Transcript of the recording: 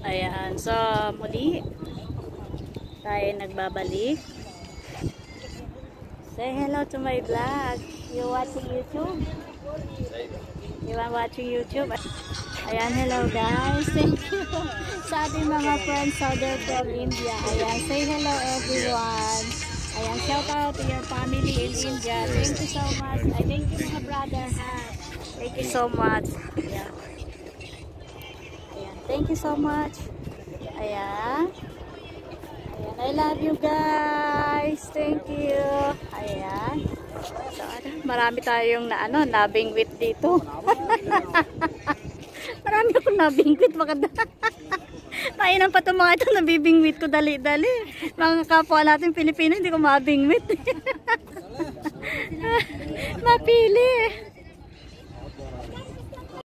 Ayan, so muli tayo nagbabalik. Say hello to my vlog. You watching YouTube? You are watching YouTube? Ayan, hello guys. Thank you sa ating mga friends out there from India. Ayan, say hello everyone. Ayan, shout out to your family in India. Thank you so much. I thank you mga brother ha. Thank you so much. Ayan. Thank you so much. Ayan. Ayan, I love you guys. Thank you. Ayan. So, ano, marami tayong na ano, nabingwit dito. marami akong nabingwit. Maganda. Mainam pa itong mga ito, nabibingwit ko dali-dali. Mga kapwa natin Pilipino, hindi ko mabingwit. Mapili.